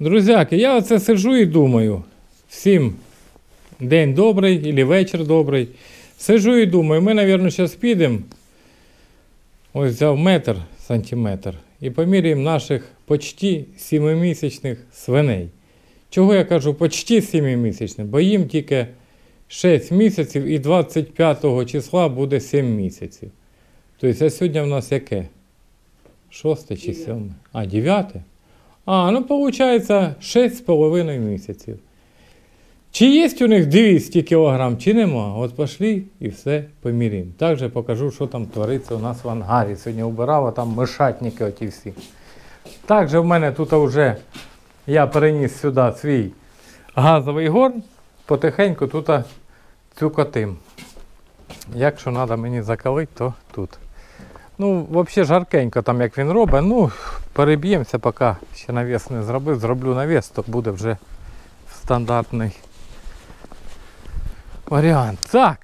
Друзяки, я оце сиджу і думаю. Всім день добрий або вечір добрий. Сиджу і думаю, ми, мабуть, зараз підемо. Ось взяв метр сантиметр і поміряємо наших почти 7-місячних свиней. Чого я кажу почти 7-місячних? Бо їм тільки 6 місяців і 25 числа буде 7 місяців. Тобто, а сьогодні в нас яке? Шосте чи сьоме? А, дев'яте? А, ну виходить 6,5 місяців. Чи є у них 200 кг, чи нема? От пішли і все поміряємо. Також покажу, що там твориться у нас в ангарі. Сьогодні убирав, а там мишатники оті всі. Також в мене тут вже я переніс сюди свій газовий горн, потихеньку тут цюкотим. Якщо треба мені закалити, то тут. Ну, взагалі жаркенько там, як він робить. Ну, переб'ємося, поки ще навіс не зробив. Зроблю навіс, то буде вже стандартний варіант. Так,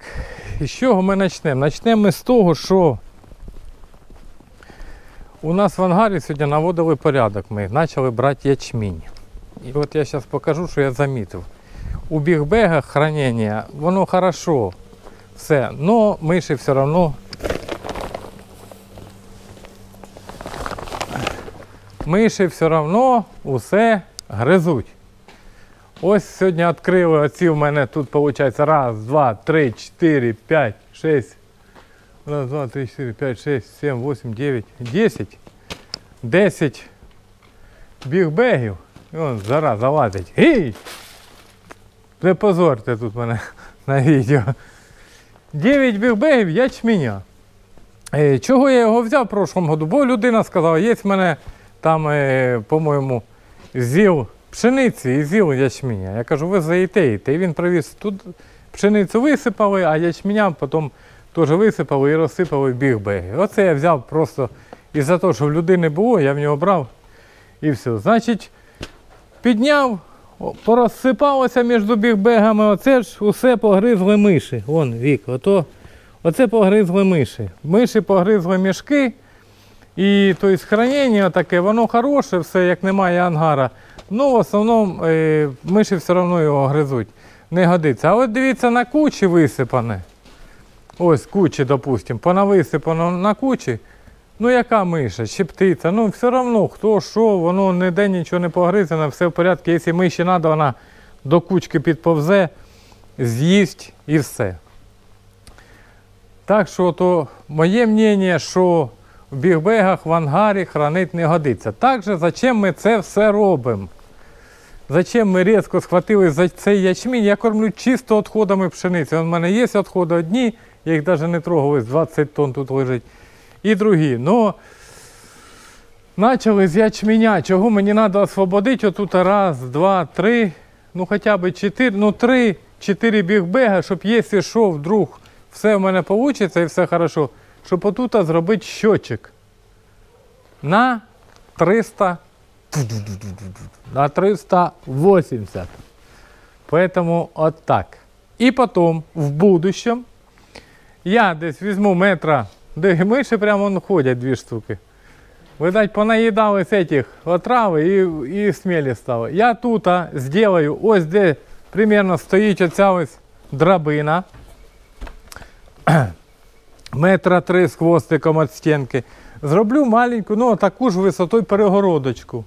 і з чого ми почнемо? Почнемо ми з того, що у нас в ангарі сьогодні наводили порядок. Ми почали брати ячмінь. І от я зараз покажу, що я замітив. У бігбегах хранення, воно хорошо, все, але миші все одно миші все одно усе гризуть. Ось сьогодні відкрили оці в мене тут виходить раз, два, три, чотири, п'ять, шість. Раз, два, три, чотири, п'ять, шість, сім, вісім, дев'ять, десять. Десять бігбегів. І он зараз залазить. Гей! Не позорте тут мене на відео. 9 бігбегів ячменя. Е, Чого я його взяв в прошлому году? Бо людина сказала, є в мене там, е, по-моєму, зіл пшениці і зіл ячменя. Я кажу, ви заїтеєте. І він привіз тут пшеницю висипали, а ячменя потім теж висипали і розсипали бігбеги. Оце я взяв просто із-за того, що в людини було, я в нього брав і все. Значить, підняв, порозсипалося між бігбегами, оце ж усе погризли миші. Вон, вік, ото, оце погризли миші. Миші погризли мішки. І тобто, хранення таке, воно хороше, все, як немає ангара. Ну, в основному е, миші все одно його гризуть. Не годиться. А от дивіться на кучі висипане. Ось кучі, допустимо, понависипано на кучі. Ну яка миша, чи птиця, ну все одно, хто що, воно ніде нічого не погризено, все в порядку. Якщо миші треба, вона до кучки підповзе, з'їсть і все. Так що то моє мнення, що в бігбегах в ангарі хранити не годиться. Так же, зачем ми це все робимо? Зачем ми різко схватили за цей ячмінь? Я кормлю чисто відходами пшениці. У мене є відходи одні, я їх навіть не трогав, ось 20 тонн тут лежить. І другі. Но почали з ячменя. Чого мені треба освободити? Отут раз, два, три, ну хоча б чотири, ну три, чотири бігбега, щоб якщо що, вдруг все в мене вийде і все хорошо, щоб отут зробити щочик на 300 на 380. Поэтому от так. І потім в будущем я десь візьму метра, де миші прямо вон ходять дві штуки. Видать, понаїдали з цих отрави і, і смілі стали. Я тут а, зроблю, ось де примерно стоїть оця ось драбина. Метра три з хвостиком від стінки. Зроблю маленьку, ну таку ж висотою перегородочку.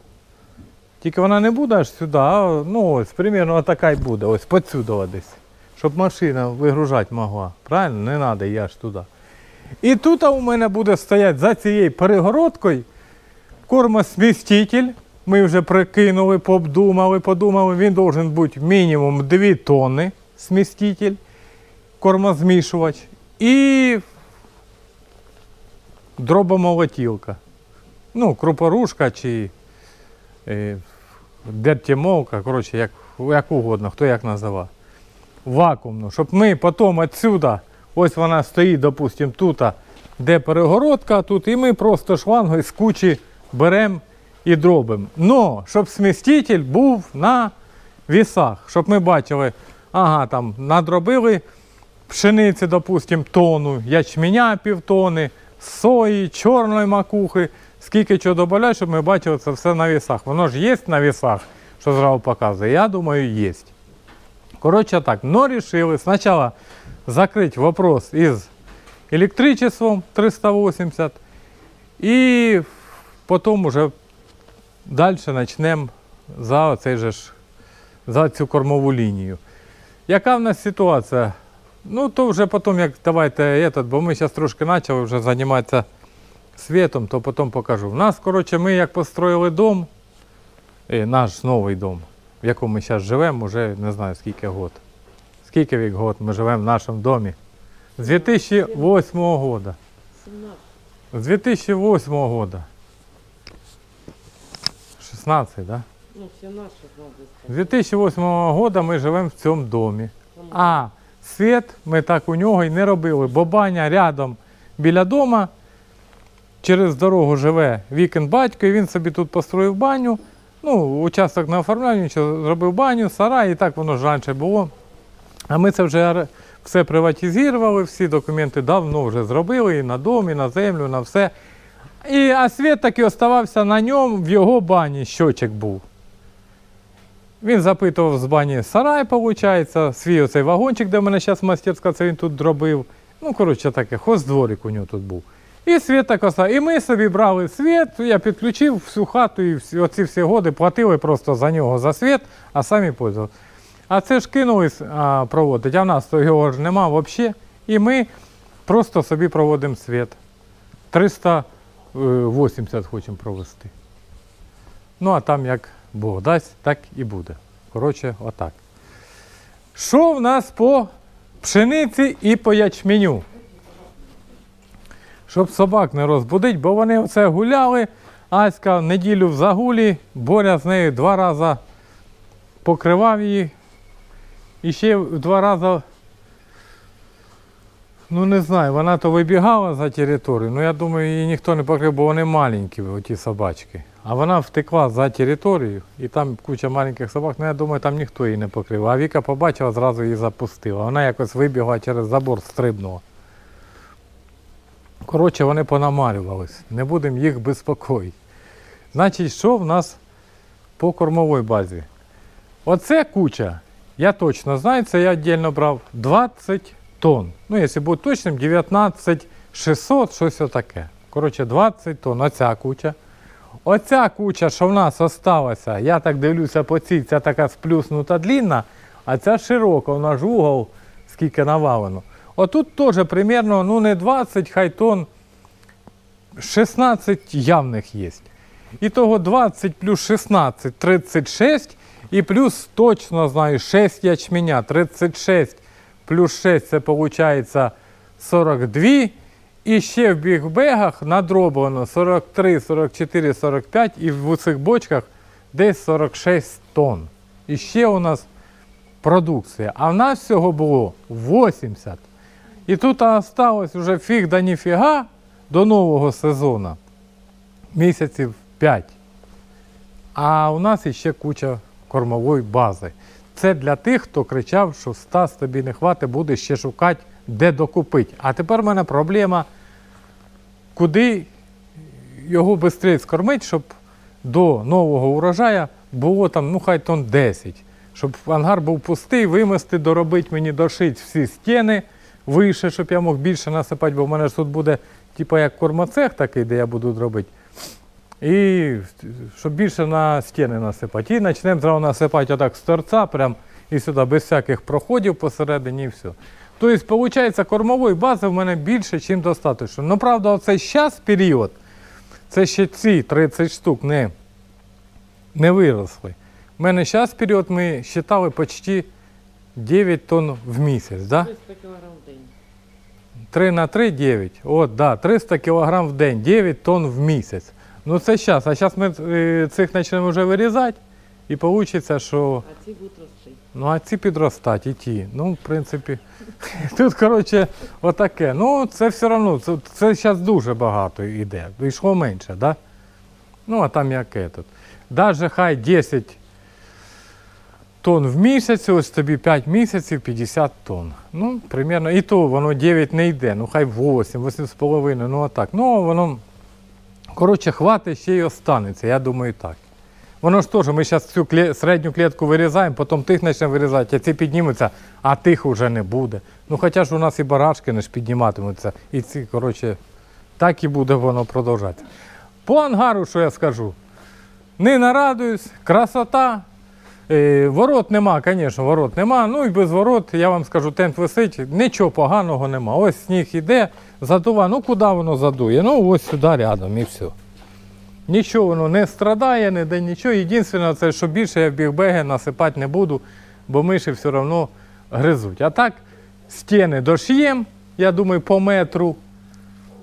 Тільки вона не буде аж сюди, а ну ось, примерно така й буде, ось подсюди десь. Щоб машина вигружати могла. Правильно? Не треба її аж туди. І тут у мене буде стояти за цією перегородкою кормосміститель. Ми вже прикинули, подумали, подумали, він має бути мінімум 2 тонни сміститель, кормозмішувач і дробомолотілка. Ну, крупорушка чи е, дертімовка, коротше, як, як угодно, хто як називає. Вакуумну, щоб ми потім відсюди, ось вона стоїть, допустимо, тут, де перегородка, тут, і ми просто шлангою з кучі беремо і дробимо. Но, щоб сміститель був на вісах, щоб ми бачили, ага, там надробили пшениці, допустимо, тонну, ячменя півтони, сої, чорної макухи, скільки чого додають, щоб ми бачили це все на вісах. Воно ж є на вісах, що зразу показує. Я думаю, є. Коротше так, но решили спочатку закрити вопрос із електричеством 380 і потім уже далі почнемо за за цю кормову лінію. Яка в нас ситуація? Ну, то вже потім, як давайте, этот, бо ми зараз трошки почали вже займатися світом, то потім покажу. У нас, коротше, ми як построїли дом, наш новий дом, в якому ми зараз живемо, вже не знаю скільки год. Скільки вік год ми живемо в нашому домі? З 2008 года. 17. З 2008 года. 16, да? Ну, все наши надо З 2008 года ми живемо в цьому домі. А світ ми так у нього і не робили, бо баня рядом біля дома. Через дорогу живе вікend батько, і він собі тут построїв баню. Ну, участок не оформляв, нічого, зробив баню, сарай, і так воно ж раніше було. А ми це вже все приватизували, всі документи давно вже зробили і на дом, і на землю, на все. І, а світ таки оставався на ньому, в його бані щочек був. Він запитував з бані сарай, виходить, свій оцей вагончик, де в мене зараз мастерська, це він тут дробив. Ну, коротше, таке, хоздворик у нього тут був. І світ так остав. І ми собі брали світ, я підключив всю хату і всі, оці всі годи платили просто за нього за світ, а самі пользувалися. А це ж кинулись а, проводити, а в нас його ж нема взагалі. І ми просто собі проводимо світ. 380 хочемо провести. Ну, а там як Бог дасть, так і буде. Коротше, отак. Що в нас по пшениці і по ячменю? Щоб собак не розбудити, бо вони оце гуляли. Аська неділю в загулі, Боря з нею два рази покривав її. І ще два рази, ну не знаю, вона то вибігала за територію, ну я думаю, її ніхто не покрив, бо вони маленькі, оті собачки. А вона втекла за територію, і там куча маленьких собак, ну я думаю, там ніхто її не покрив. А Віка побачила, зразу її запустила. Вона якось вибігла через забор, стрибнула. Коротше, вони понамарювались. Не будемо їх безпокоїти. Значить, що в нас по кормовій базі? Оце куча, я точно знаю, це я віддільно брав 20 тонн. Ну, якщо бути точним, 19 600, щось отаке. Коротше, 20 тонн. Оця куча. Оця куча, що в нас осталася, я так дивлюся по цій, ця така сплюснута длінна, а ця широка, вона ж угол, скільки навалено. Отут теж примерно, ну не 20 хай тонн, 16 явних є. І того 20 плюс 16 36, і плюс точно знаю 6 ячменя, 36 плюс 6 це виходить 42. І ще в бігбегах надроблено 43, 44, 45 і в цих бочках десь 46 тонн. І ще у нас продукція. А в нас всього було 80. І тут осталось вже фіг да ніфіга до нового сезону. Місяців 5. А у нас іще куча кормової бази. Це для тих, хто кричав, що Стас тобі не хватить, буде ще шукати, де докупити. А тепер в мене проблема, куди його швидше скормити, щоб до нового урожаю було там, ну хай тонн 10. Щоб ангар був пустий, вимести, доробити мені, дошити всі стіни вище, щоб я мог більше насипати, бо в мене ж тут буде, типу, як кормоцех такий, де я буду робити. І щоб більше на стіни насипати. І почнемо зразу насипати отак з торця, прям і сюди, без всяких проходів посередині і все. Тобто, виходить, кормової бази в мене більше, ніж достатньо. Ну, правда, оцей зараз період, це ще ці 30 штук не, не виросли. У мене зараз період ми вважали почти 9 тонн в місяць. Да? 300 кілограм в день. 3 на 3 9. От, да, 300 кг в день, 9 тонн в місяць. Ну це зараз. А зараз ми е, цих почнемо вже вирізати, і вийде, що А ці будуть рости. Ну а ці підростать і ті. Ну, в принципі, тут, коротше, отаке. Ну, це все одно, це, це зараз дуже багато йде. Йшло менше, да? Ну, а там яке тут. Даже хай 10 тонн в місяць, ось тобі 5 місяців 50 тонн. Ну, примерно, і то воно 9 не йде, ну хай 8, 8,5, ну отак. Ну, воно, коротше, хватить ще й останеться, я думаю так. Воно ж теж, ми зараз цю клє- середню клітку вирізаємо, потім тих почнемо вирізати, а ці піднімуться, а тих вже не буде. Ну хоча ж у нас і барашки не ж підніматимуться, і ці, коротше, так і буде воно продовжати. По ангару, що я скажу? Не нарадуюсь, красота. Е, ворот нема, звісно, ворот нема. Ну і без ворот, я вам скажу, тент висить, нічого поганого нема. Ось сніг іде, задува. Ну куди воно задує? Ну ось сюди рядом і все. Нічого воно не страдає, не де нічого. Єдине, це що більше я в бігбеги насипати не буду, бо миші все одно гризуть. А так, стіни дош'єм, я думаю, по метру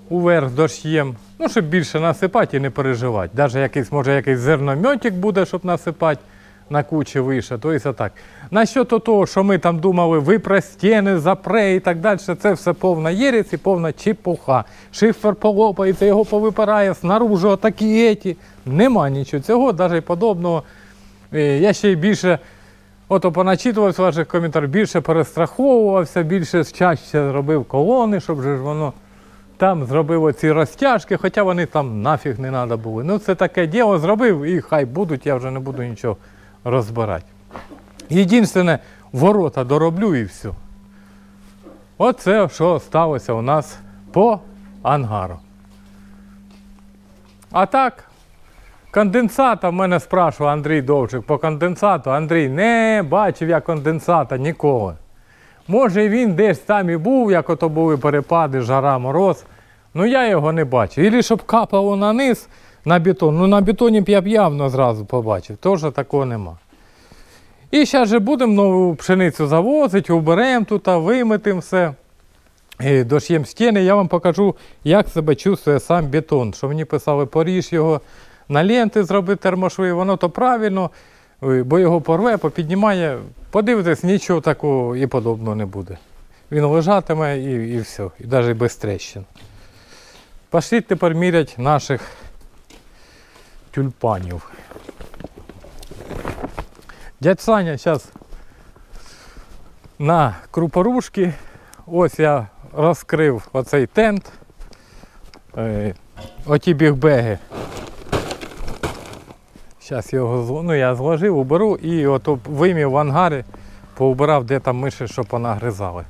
уверх дош'єм. Ну, щоб більше насипати і не переживати. Навіть якийсь, може, якийсь зерномьотик буде, щоб насипати на кучі вище. Тобто так. Насчет того, що ми там думали, випре стіни, запре і так далі, це все повна єресь і повна чепуха. Шифер полопається, його повипирає, снаружи отакі еті. Нема нічого цього, навіть подобного. Е, Я ще й більше ото поначитувався ваших коментарів, більше перестраховувався, більше чаще робив колони, щоб же ж воно там зробив оці розтяжки, хоча вони там нафіг не треба були. Ну це таке діло зробив і хай будуть, я вже не буду нічого розбирати. Єдине, ворота дороблю і все. Оце що сталося у нас по ангару. А так, конденсата в мене спрашував Андрій Довчик по конденсату. Андрій не бачив я конденсата ніколи. Може він десь там і був, як ото були перепади, жара, мороз. Ну я його не бачив. Ілі щоб капало на низ на бетон. Ну на бетоні б я б явно зразу побачив. Тож такого нема. І зараз же будемо нову пшеницю завозити, уберемо тут, виметимо все. І дош'єм стіни, я вам покажу, як себе чувствує сам бетон. Що мені писали, поріж його на ленти, зроби термошви, воно то правильно, е, бо його порве, попіднімає. Подивитесь, нічого такого і подобного не буде. Він лежатиме і, і все, і навіть без трещин. Пошліть тепер мірять наших тюльпанів. Дядь Саня зараз на крупорушки. Ось я розкрив оцей тент. Е, оті бігбеги. Зараз його ну, я зложив, уберу і ото вимів в ангарі, поубирав, де там миші, що понагризали.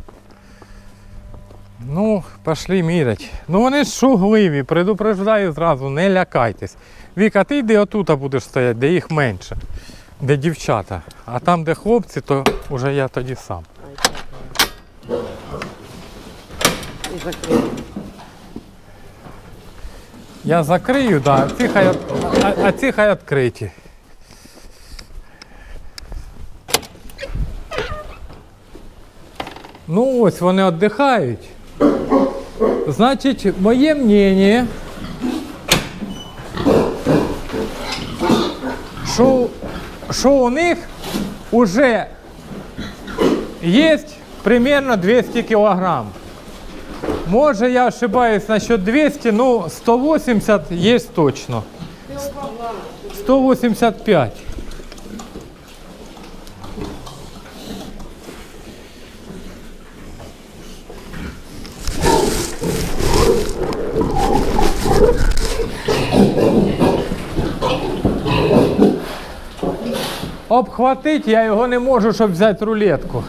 Ну, пішли мірять. Ну вони ж шугливі, предупреждаю зразу, не лякайтесь. Віка, ти йди отут будеш стояти, де їх менше, де дівчата. А там, де хлопці, то вже я тоді сам. Я закрию, да, а ці хай відкриті. Ну ось вони віддихають. Значить, моє мнение, що, що у них вже є примерно 200 кілограм. Може, я ошибаюсь насчет 200, ну 180 есть точно. 185. Обхватить я його не можу, щоб взяти рулетку.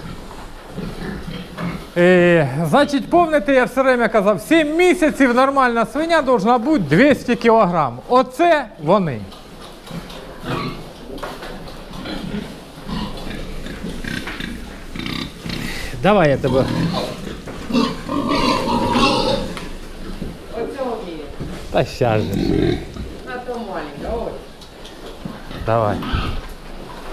Е, значить, помните, я все время казав, 7 місяців нормальна свиня должна бути 200 кг. Оце вони. Давай я тебе. Оцього вміє. Та щас же. А то маленька, ось. Давай.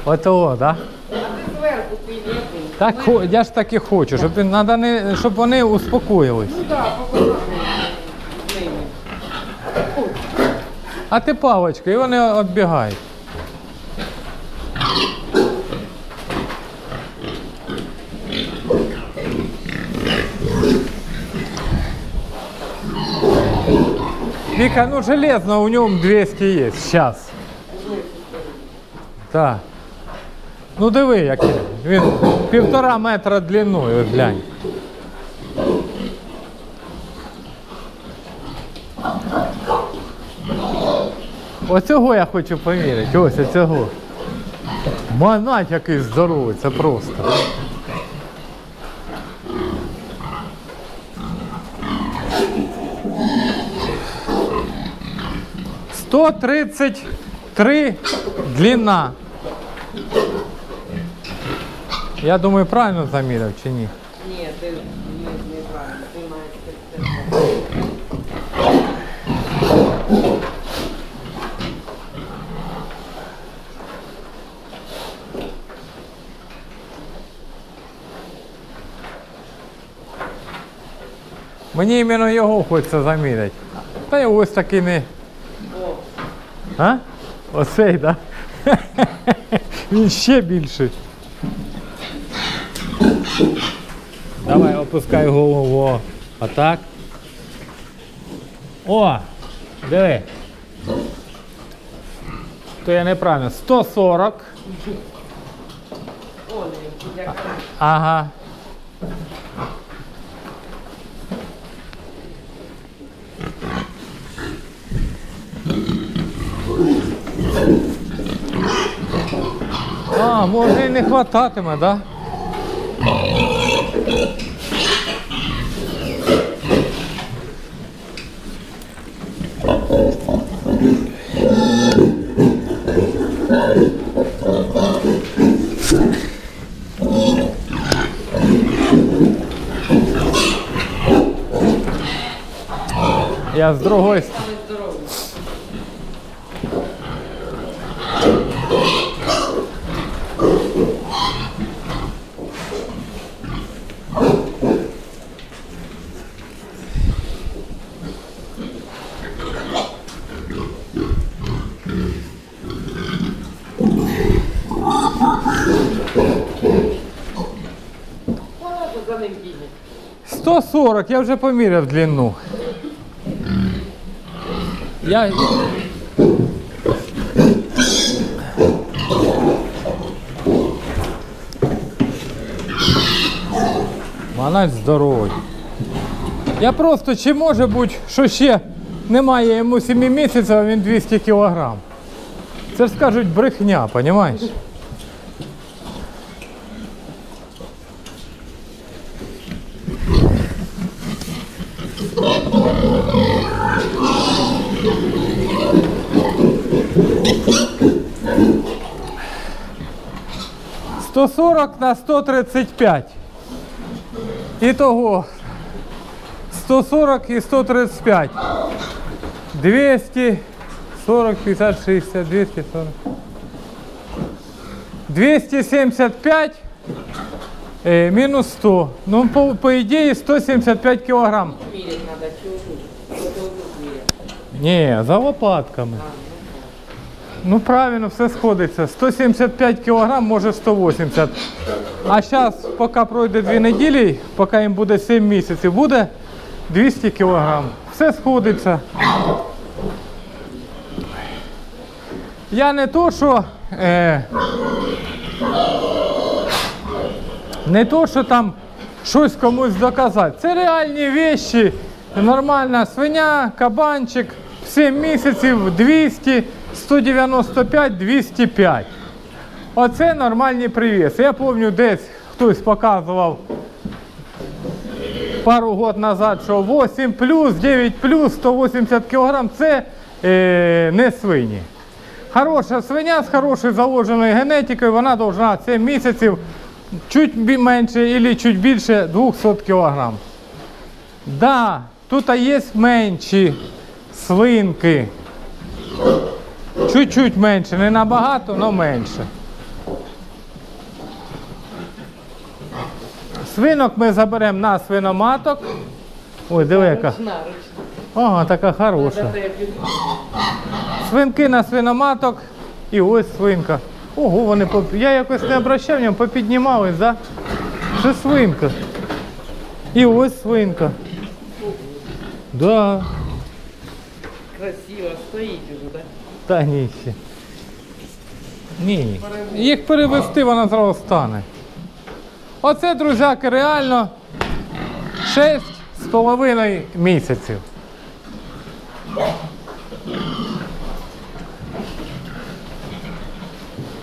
Ото, да? А ти зверху підняти. Так, хо- я ж так і хочу, щоб, він- надо не, щоб вони успокоїлись. Ну так, показати з ними. А ти паличка, і вони відбігають. Віка, ну железно у ньому 200 є. Сейчас. Так. Ну диви, який. Він півтора метра длиною, глянь. Оцього я хочу поміряти. Ось оцього. Манать який здоровий, це просто. Сто тридцять три длина. Я думаю, правильно заміряв чи ні? Ні, ти не, неправильно. Ти маєш 35. Мені іменно його хочеться заміряти. Та й ось такий не. А? Оцей, так? Да? Він ще більший. Давай опускай голову. Отак. О! Диви. То я неправильно. 140. о, не, яка Ага. А, може і не хвататиме, да? Я з другої сторони. 140, я вже поміряв длину. Я... Манать здоровий. Я просто, чи може бути, що ще немає йому 7 місяців, а він 200 кілограм. Це ж скажуть брехня, розумієш? – 140 на 135. Ітого 140 і 135. 200, 40, 50, 60, 240. 275 е, мінус 100. Ну, по, по ідеї 175 кілограм. Мірять треба, чого тут? Що тут мірять? Ні, за лопатками. Ну правильно, все сходиться. 175 кг, може 180. А зараз, поки пройде 2 неділі, поки їм буде 7 місяців, буде 200 кг. Все сходиться. Я не то, що. Е, не то, що там щось комусь доказати. Це реальні вещі. Нормальна свиня, кабанчик, 7 місяців 200, 195, 205. Оце нормальні привіси. Я пам'ятаю, десь хтось показував пару років назад, що 8 плюс, 9 плюс, 180 кг це е, не свині. Хороша свиня з хорошою заложеною генетикою, вона повинна 7 місяців чуть менше або чуть більше 200 кг. Да, тут є менші свинки. Чуть-чуть менше, не набагато, але менше. Свинок ми заберемо на свиноматок. Ой, диви яка. Ага, така хороша. Свинки на свиноматок і ось свинка. Ого, вони поп... Я якось не обращав, ньому попіднімались, да? Це свинка. І ось свинка. Да. Красиво стоїть уже, так? Та ні. Ні. Їх перевести вона зразу стане. Оце, друзяки, реально 6 з половиною місяців.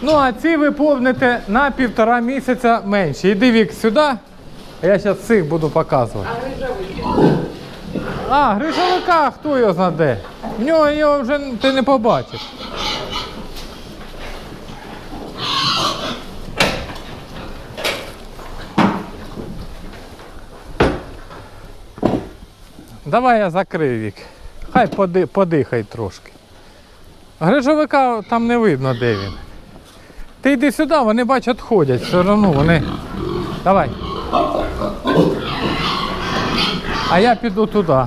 Ну, а ці ви повните на півтора місяця менше. Іди вік сюди, а я зараз цих буду показувати. А ви грижовий. А, грижовика, хто його знаде? В нього його вже ти не побачиш. Давай я закрию вік. Хай поди, подихай трошки. Грижовика там не видно, де він. Ти йди сюди, вони бачать, ходять, все одно вони. Давай. А я піду туди.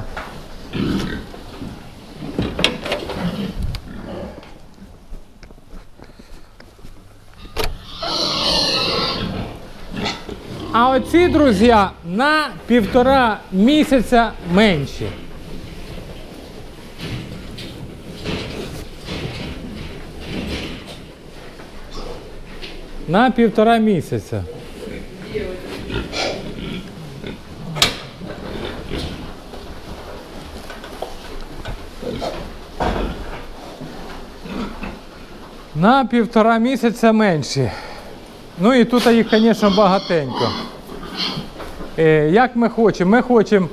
А оці, друзі, на півтора місяця менші. На півтора місяця. На півтора місяця менші. Ну і тут їх, звісно, багатенько. Е, як ми хочемо? Ми хочемо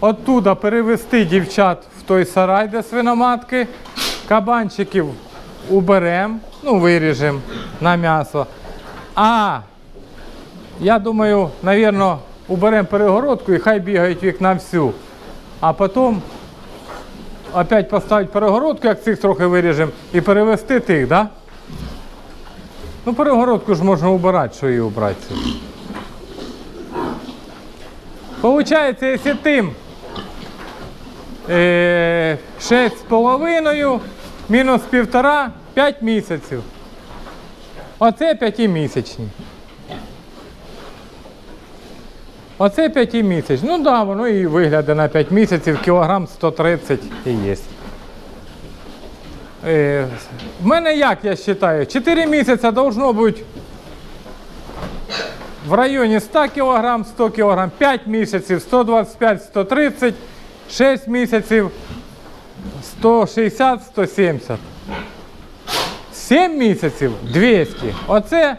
оттуда перевести дівчат в той сарай, де свиноматки, кабанчиків уберемо, ну, виріжемо на м'ясо. А я думаю, навірно, уберемо перегородку і хай бігають вікна всю. А потім опять поставити перегородку, як цих трохи виріжемо, і перевести тих, да? Ну, перегородку ж можна убирати, що її убрати. Получається, якщо тим е, 6,5 мінус 1,5 5 місяців. Оце 5-місячні. Оце 5 місяць. Ну так, да, воно і виглядає на 5 місяців, кілограм 130 і є. Е, в мене як я вважаю, 4 місяці должно бути в районі 100 кг, 100 кг, 5 місяців 125-130, 6 місяців 160-170. 7 місяців 200. Оце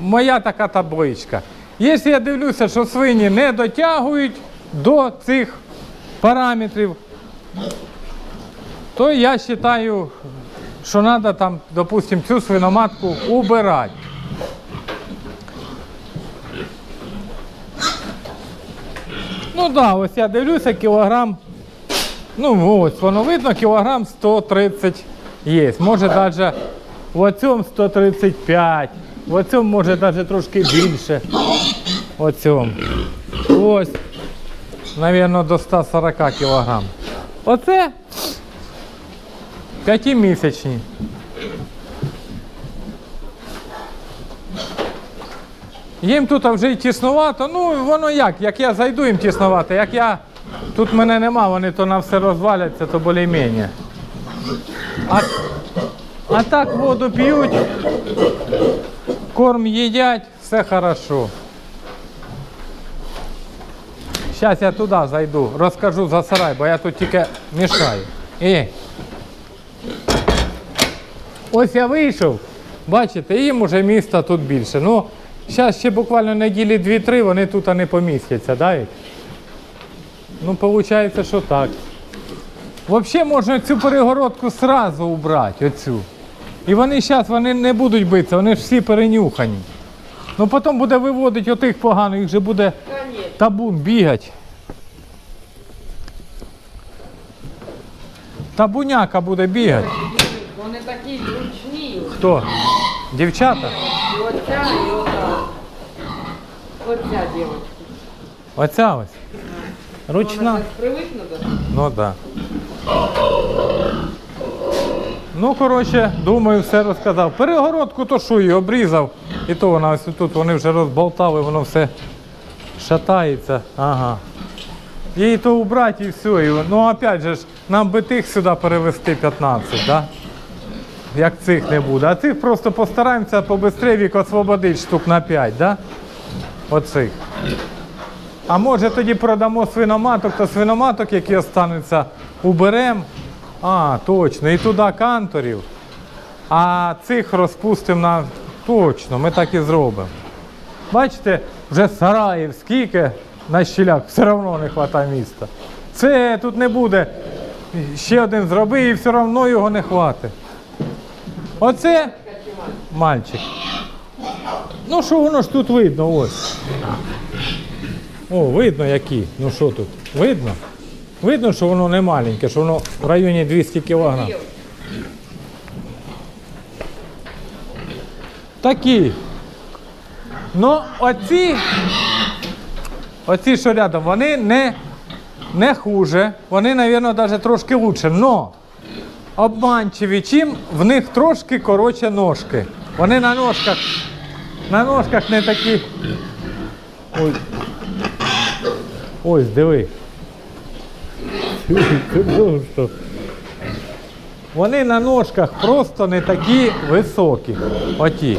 моя така табличка. Якщо я дивлюся, що свині не дотягують до цих параметрів, то я вважаю, що треба там, допустимо, цю свиноматку убирати. Ну так, да, ось я дивлюся, кілограм. Ну ось воно видно, кілограм 130 є. Може навіть в оцьому 135, в оцьому може навіть трошки більше. В оцьому. Ось, мабуть, до 140 кілограм. Оце п'ятимісячні. Їм тут вже й тіснувато. Ну, воно як, як я зайду, їм тіснувато. Як я тут мене нема, вони то на все розваляться, то більш-менш. А, а так воду п'ють, корм їдять, все хорошо. Зараз я туди зайду, розкажу за сарай, бо я тут тільки мішаю. І. Ось я вийшов, бачите, їм уже міста тут більше. Ну, зараз ще буквально неділі 2-3 вони тут не помістяться, да? Ну, виходить, що так. Взагалі можна цю перегородку сразу убрати, оцю. І вони зараз вони не будуть битися, вони ж всі перенюхані. Ну потім буде виводити отих погано, їх же буде табун бігати. Табуняка буде бігати. Вони такі. Хто? Дівчата? І оця, і ота. Оця дівчинка. Оця ось. Вона Ручна. привикне до. Ну так. Да. Ну, коротше, думаю, все розказав. Перегородку то її обрізав. І то вона ось тут вони вже розболтали, воно все шатається. Ага. Її то убрати і все. І, ну, опять же ж, нам би тих сюди перевести 15, да? Як цих не буде. А цих просто постараємося побистрее вік освободити штук на 5, да? Оцих. А може тоді продамо свиноматок, то свиноматок, які остануться, уберемо. А, точно, і туди канторів. А цих розпустимо на точно, ми так і зробимо. Бачите, вже сараїв скільки на щілях, все одно не вистачає міста. Це тут не буде. Ще один зроби і все одно його не хватить. Оце мальчик. Ну що воно ж тут видно ось. О, видно які. Ну що тут? Видно? Видно, що воно не маленьке, що воно в районі 200 кг. Такі. Ну, оці, оці, що рядом, вони не, не хуже, вони, мабуть, навіть трошки лучше. Но обманчиві, чим в них трошки коротше ножки. Вони на ножках, на ножках не такі. Ой. Ось, диви. Вони на ножках просто не такі високі. Оті.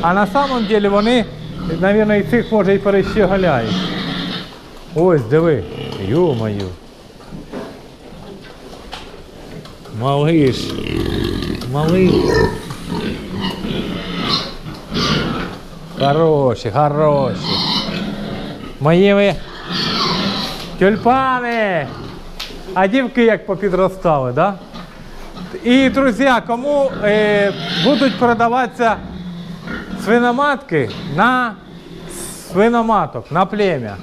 А на самом деле вони, мабуть, і цих може і перещеголяють. Ось, диви. Ё-моё. Малиш. Малиш. Хороші, хороші. Мої ви тюльпани. А дівки як попідростали, да? І, друзі, кому е, будуть продаватися свиноматки на свиноматок, на плем'я.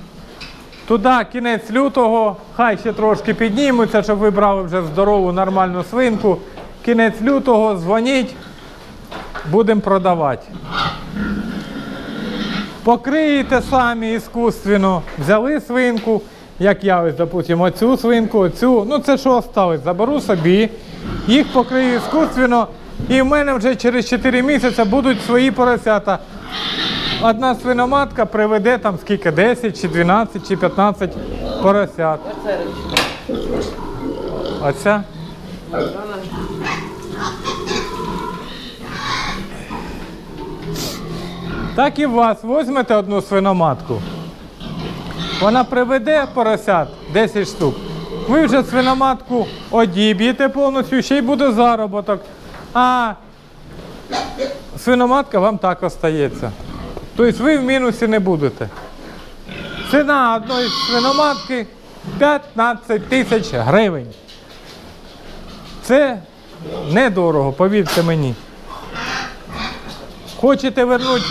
Туди кінець лютого, хай ще трошки піднімуться, щоб ви брали вже здорову нормальну свинку. Кінець лютого, дзвоніть, будемо продавати. Покриєте самі іскусственно, взяли свинку, як я ось, допустимо, оцю свинку, оцю, ну це що осталось, заберу собі, їх покрию іскусственно, і в мене вже через 4 місяці будуть свої поросята. Одна свиноматка приведе там скільки, 10 чи 12 чи 15 поросят. Оця. Так і вас візьмете одну свиноматку. Вона приведе поросят 10 штук. Ви вже свиноматку одіб'єте повністю, ще й буде заробіток. А свиноматка вам так остається. Тобто ви в мінусі не будете. Ціна одної свиноматки 15 тисяч гривень. Це недорого, повірте мені. Хочете вернути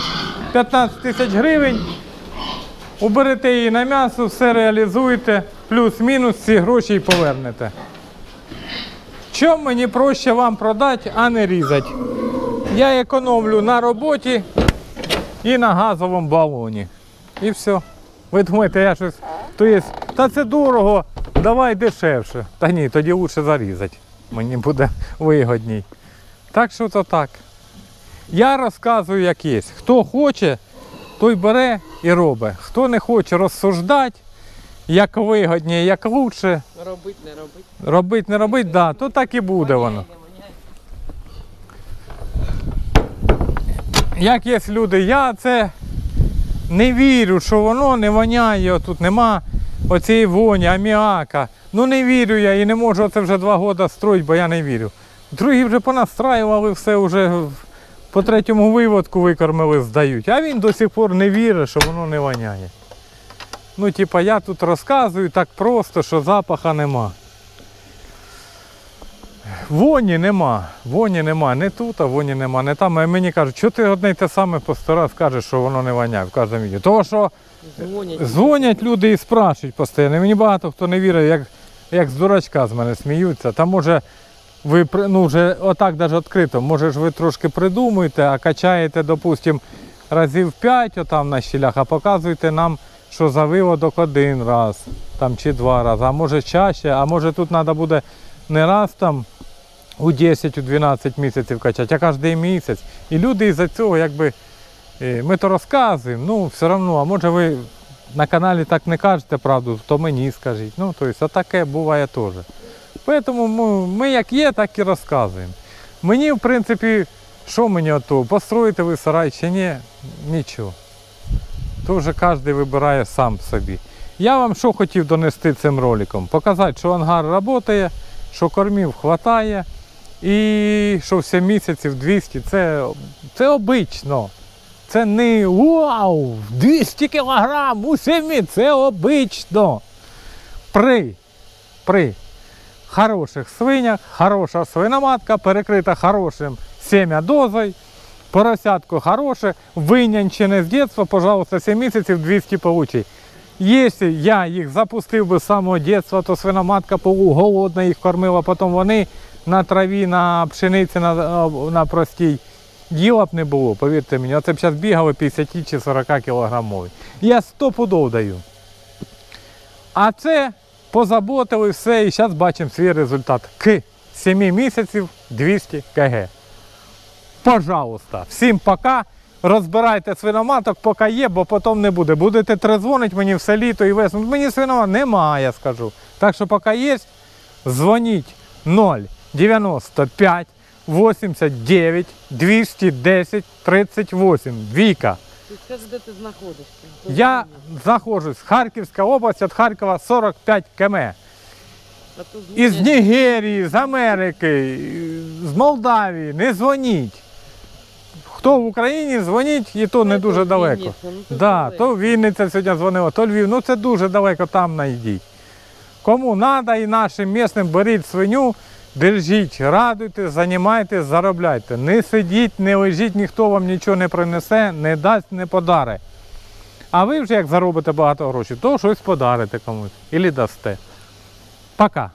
15 тисяч гривень, уберете її на м'ясо, все реалізуєте, плюс-мінус ці гроші і повернете. Чому мені проще вам продати, а не різати? Я економлю на роботі і на газовому балоні. І все. Ви думаєте, я щось. То є, та це дорого, давай дешевше. Та ні, тоді краще зарізати. Мені буде вигодній. Так що то так. Я розказую, як є. Хто хоче, той бере і робить. Хто не хоче розсуждати, як вигодніше, як краще, робить, не робить. робити, не робити, да, то так і буде воно. Не воняє. Як є люди, я це не вірю, що воно не воняє, тут нема оцієї воні, аміака. Ну не вірю я і не можу це вже два роки строїти, бо я не вірю. Другі вже понастраювали все вже по третьому виводку викормили, здають. А він до сих пор не вірить, що воно не воняє. Ну, типа, я тут розказую так просто, що запаха нема. Воні нема, воні нема, не тут, а воні нема, не там. А мені кажуть, що ти одне й те саме по сто раз кажеш, що воно не воняє в кожному відео. Тому що Дзвонять. дзвонять люди і спрашують постійно. Мені багато хто не вірить, як, як з дурачка з мене сміються. Та може ви ну, вже отак навіть відкрито, може ж ви трошки придумуєте, а качаєте, допустимо, разів 5 отам на щілях, а показуєте нам, що за виводок один раз там, чи два рази, а може чаще, а може тут треба буде не раз там у 10-12 місяців качати, а кожен місяць. І люди із-за цього якби. е, Ми то розказуємо, ну все одно, а може ви на каналі так не кажете правду, то мені скажіть. Ну, тобто, таке буває теж. Тому ми, ми як є, так і розказуємо. Мені, в принципі, що мені ото, построїти ви сарай чи ні, нічого. То вже кожен вибирає сам собі. Я вам що хотів донести цим роликом? Показати, що ангар працює, що кормів вистачає, І що в 7 місяців 200, це, це обично. Це не вау, 200 кілограм у 7, це обично. При, при хороших свинях, хороша свиноматка, перекрита хорошим семя-дозою, поросятку хороше, винянчене з дитинства, пожалуйста, 7 місяців 200 получить. Якщо я їх запустив би з самого дитинства, то свиноматка полуголодна їх кормила, потім вони на траві, на пшениці, на, на простій. Діла б не було, повірте мені. Оце б зараз бігали 50 чи 40 кілограмові. Я 100 пудов даю. А це позаботили все і зараз бачимо свій результат. К 7 місяців 200 кг. Пожалуйста, всім пока. Розбирайте свиноматок, поки є, бо потім не буде. Будете трезвонити мені все літо і весну. Мені свиномат немає, я скажу. Так що поки є, дзвоніть 0 95 89 210 38. Віка. Ти скажи, де ти знаходишся? Я знаходжусь Харківська область, від Харкова 45 км. Із. Нігерії, з Америки, з Молдавії. Не дзвоніть. Хто в Україні, дзвоніть, і то не Ну, дуже далеко. Вінниця, ну, то Да, далеко. то Вінниця сьогодні дзвонила, то Львів. Ну це дуже далеко, там найдіть. Кому треба і нашим місним беріть свиню, держіть, радуйте, займайтесь, заробляйте. Не сидіть, не лежіть, ніхто вам нічого не принесе, не дасть, не подаре. А ви вже як заробите багато грошей, то щось подарите комусь. Ілі дасте. Пока.